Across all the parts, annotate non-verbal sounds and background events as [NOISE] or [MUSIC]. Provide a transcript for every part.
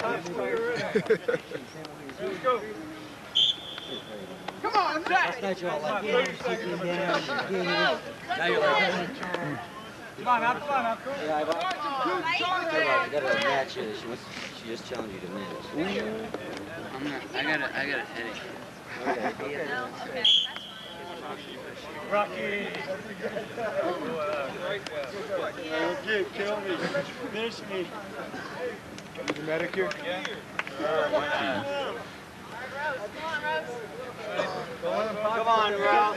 Let's go. Come on, Jack. Last night you all like keep him down. Now you're like, Come on, up, come on, up. yeah, I got a match here. She wants, she just challenged you to miss. I'm not, I got a, I got a headache. Okay. okay. Rocky. Okay, kill me. Finish me. The medic here? Yeah. Come on, Ralph.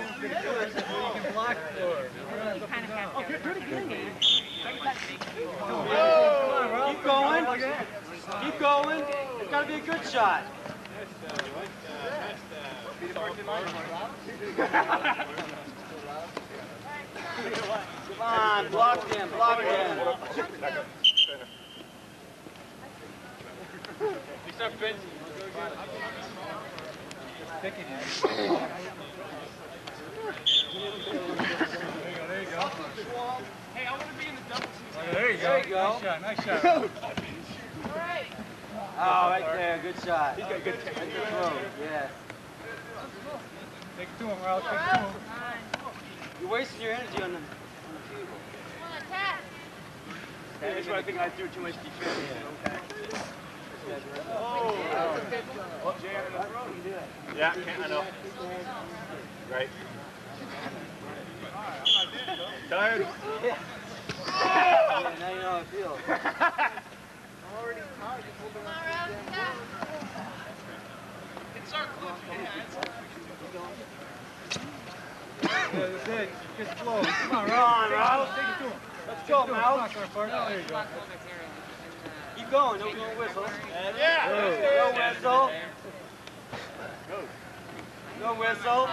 Keep going. Keep going. It's got to be a good shot. Come on, block him, block him. There you go. There you go. Nice shot, nice shot. Oh, right there, good shot. He's got good Good technique. yeah. Take it to him, Ralph. Take it to him. You're wasting your energy on the, on the field. That's what I think I do too much defense. Oh, Jay, I'm gonna throw. You do it. Yeah, can't, I know. Right. Tired? Yeah, now you know how I feel. Yeah, that's it. Get slow. Come on, Come Ralph. on, Ralph. Take it to him. Let's go, Come on, Mouse. come on, partner. There you go. Keep going, no no whistle. Yeah. No whistle. No whistle.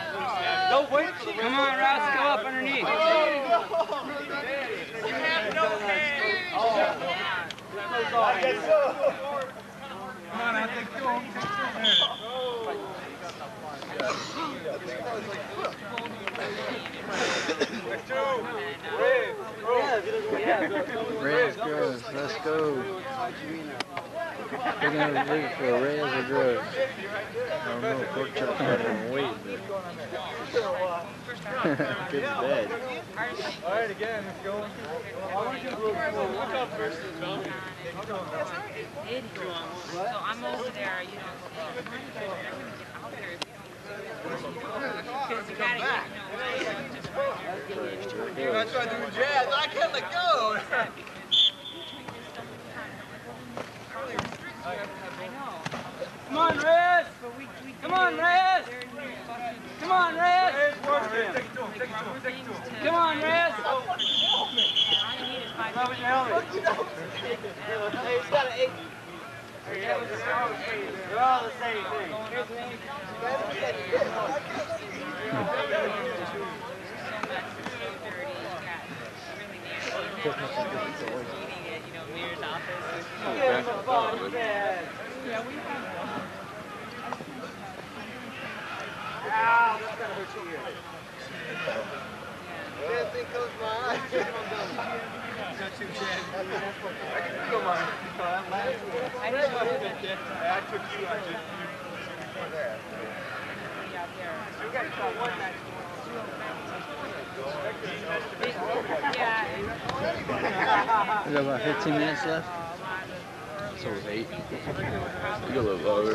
Don't wait for the whistle. Come on, Ross, go up underneath. I guess so. Come on, now, take it to him. Take it to him. Yeah, if he doesn't yeah, go- go- Reds drugs. Let's go. We're gonna look for Reds or drugs. I don't know. if Pork chop right on weight, but good bad. All right, again, let's go. So I'm over there, you know, out there. Because you gotta get, you know, That's why I'm doing jazz. I can't let go. On, Rez. Come on, Rez. Come on, Rez. Take it to him. Take it to him. Take it to him. Come on, Rez. all you need is five Grab your helmet. He's got an eight. They're all the same thing. Give him a ball in his head. Ow, that's gonna hurt your ear. That thing comes my eye. Not too bad. I can feel mine. I'm. I didn't know that I took you, I just. out. We got shot one night. Yeah, We about 15 minutes left. So it's eight. You go a little lower.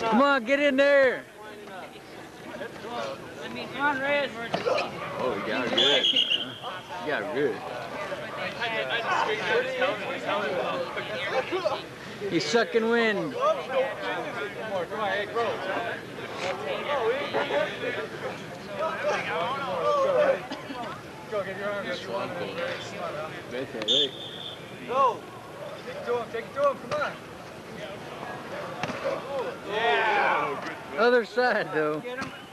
Come on, get in there. Come on, Rez. Oh, you got it good. You got it good. He's sucking wind. Come on, hey, bro. Schwab going there. That's. Go. Take it to him. Take it to him. Come on. Other side though.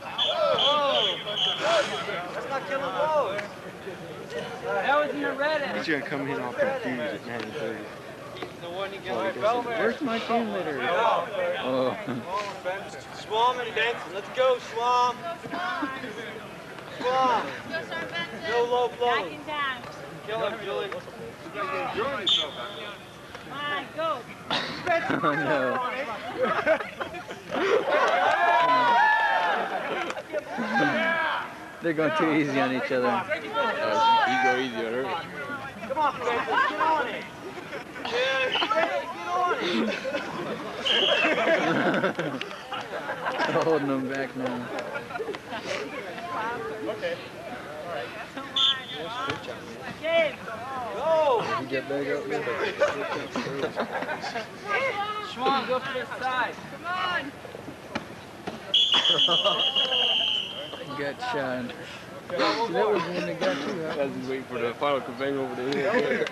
Oh. That's not killing balls. That was in the red end. He's gonna come in all confused at 9:30. The one you get. All right, Bellman. Where's my team leader? Oh. Swam and Benson. Let's go, Swam. Swam. No low blow. Back in time. Kill him, Julie. Come on, go. [LAUGHS] Oh no. [LAUGHS] [LAUGHS] They're going too easy on each other. Uh, you go easy on her. Come on, Benson. Get on it. Holding them back now. Gabe. Go. You get back up. Schwan, go for the side. Got shot. See, that was when they got you, huh? I was just waiting for the final bang over the head.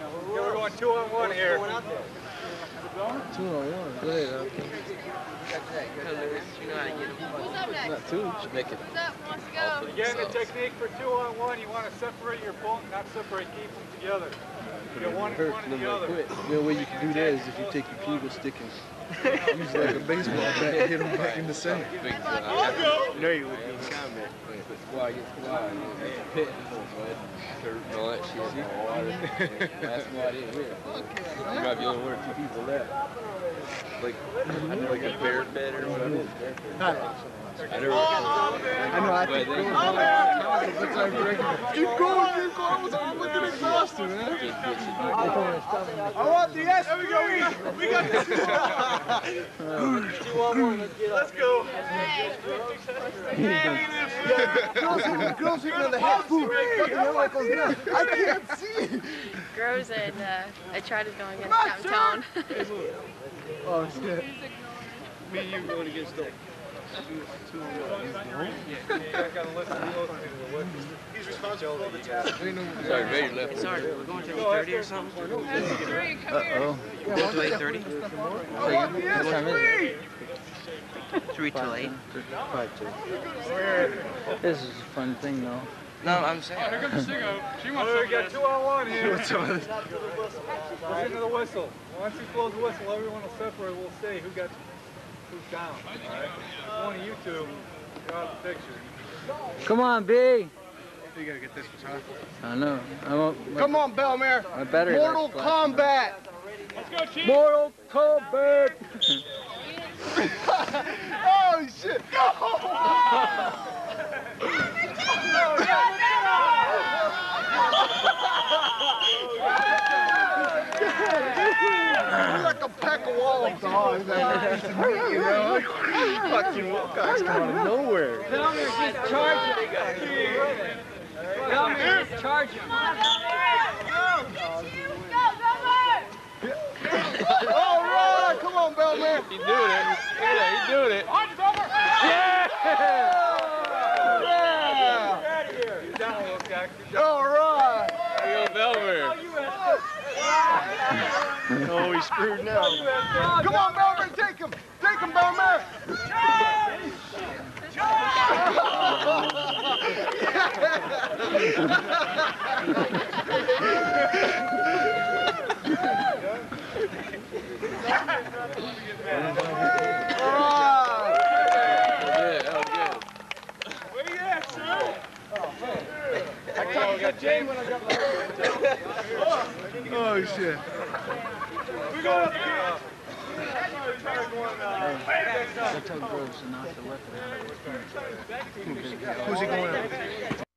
Yeah, we're going two on one here. Two on one. Go ahead, okay. You know how to get him. Not two. Make it. Again, the technique for two on one, you want to separate your opponent, not separate, keep them together. You one, Hurt one and and the other. quit. The only way you can do that is if you take your pugil stick and use like a baseball bat and hit them back in the center. Big, No, you would be in combat. but squad against squad, you know, that's pit, dirt, and all that shit. Water. That's why I didn't win. You might be only one or two people left. Like, I know like a bear bed or whatever. I never. I know, I But think then- Keep going, keep going. I was fucking exhausted, man. I want the S. There we go. We, we got this. two on one. Let's get Let's go. Girls hitting, girls hitting on the head. Boom. Fucking hell like those guys. I can't see. Grows and uh, I tried to go against downtown. [LAUGHS] Oh, shit. Me and you going against them. I gotta listen to what he's responsible for the task. Sorry, Vader left. Sorry, we're going to 8:30 or something? Uh-oh. Go to 8:30? What time is 3 till 8. Five two. This is a fun thing, though. No, I'm saying. Oh, we got two on one here. What's up? Listen to the whistle. Once we close the whistle, everyone will separate. We'll say who got who's down. All right. If one of you two, you're out of the picture. Come on, B. You gotta get this one. I know. I won't, my, Come on, Belmare. my battery Mortal light's flashing. Kombat. Mortal Kombat. [LAUGHS] Oh shit! We're [LAUGHS] a pack of dogs. you know? Fucking guys come out of nowhere. Belmer, just charge him. Belmer, just charge him. All right, come on, Bellman. He's doing it. Look at that, he's doing it. Yeah. All right. There you go, Belmer. Oh, he's screwed Come on, Bellman, take him. Take him. Yeah, that. Oh shit. We're going up here. Gross and not weapon. Who's he going?